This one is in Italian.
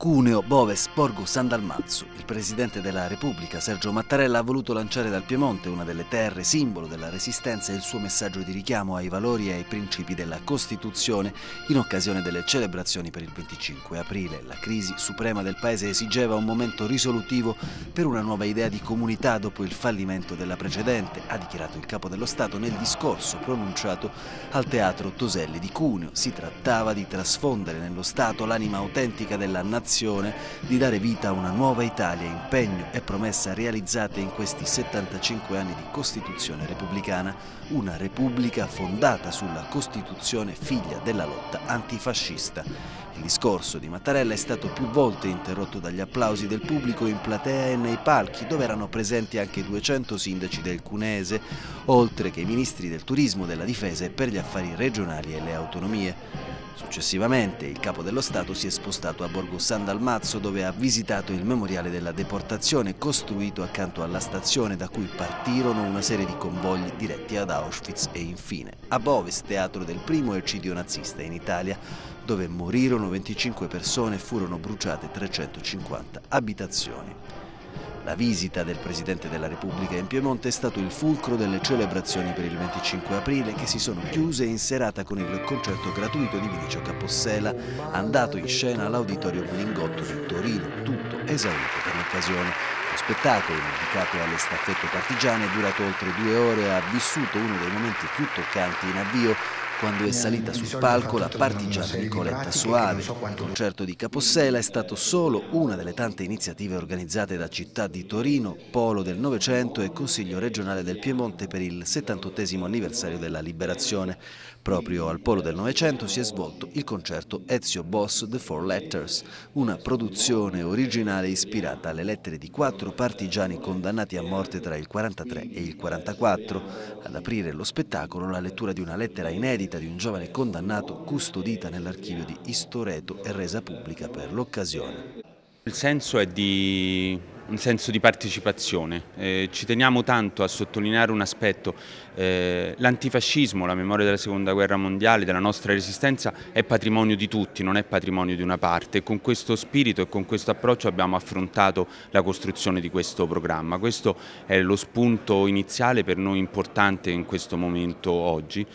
Cuneo, Boves, Borgo, San Dalmazzo. Il presidente della Repubblica, Sergio Mattarella, ha voluto lanciare dal Piemonte, una delle terre simbolo della resistenza, il suo messaggio di richiamo ai valori e ai principi della Costituzione in occasione delle celebrazioni per il 25 aprile. La crisi suprema del paese esigeva un momento risolutivo per una nuova idea di comunità dopo il fallimento della precedente, ha dichiarato il capo dello Stato nel discorso pronunciato al Teatro Toselli di Cuneo. Si trattava di trasfondere nello Stato l'anima autentica della nazione nazione di dare vita a una nuova Italia, impegno e promessa realizzate in questi 75 anni di Costituzione repubblicana, una repubblica fondata sulla Costituzione figlia della lotta antifascista. Il discorso di Mattarella è stato più volte interrotto dagli applausi del pubblico in platea e nei palchi, dove erano presenti anche 200 sindaci del Cunese, oltre che i ministri del turismo, della difesa e per gli affari regionali e le autonomie. Successivamente il capo dello Stato si è spostato a Borgo San Dalmazzo dove ha visitato il memoriale della deportazione costruito accanto alla stazione da cui partirono una serie di convogli diretti ad Auschwitz e infine a Boves, teatro del primo eccidio nazista in Italia, dove morirono 25 persone e furono bruciate 350 abitazioni. La visita del Presidente della Repubblica in Piemonte è stato il fulcro delle celebrazioni per il 25 aprile che si sono chiuse in serata con il concerto gratuito di Vinicio Capossela andato in scena all'Auditorio Lingotto di Torino, tutto esaurito per l'occasione. Lo spettacolo, dedicato alle staffette partigiane, durato oltre due ore e ha vissuto uno dei momenti più toccanti in avvio quando è salita sul palco la partigiana Nicoletta Soave. Il concerto di Capossela è stato solo una delle tante iniziative organizzate da Città di Torino, Polo del Novecento e Consiglio regionale del Piemonte per il 78 anniversario della Liberazione. Proprio al Polo del Novecento si è svolto il concerto Ezio Boss The Four Letters, una produzione originale ispirata alle lettere di quattro partigiani condannati a morte tra il 43 e il 44. Ad aprire lo spettacolo la lettura di una lettera inedita vita di un giovane condannato custodita nell'archivio di Istoreto e resa pubblica per l'occasione. Il senso è di un senso di partecipazione. Eh, ci teniamo tanto a sottolineare un aspetto, eh, l'antifascismo, la memoria della seconda guerra mondiale, della nostra resistenza è patrimonio di tutti, non è patrimonio di una parte con questo spirito e con questo approccio abbiamo affrontato la costruzione di questo programma. Questo è lo spunto iniziale per noi importante in questo momento oggi.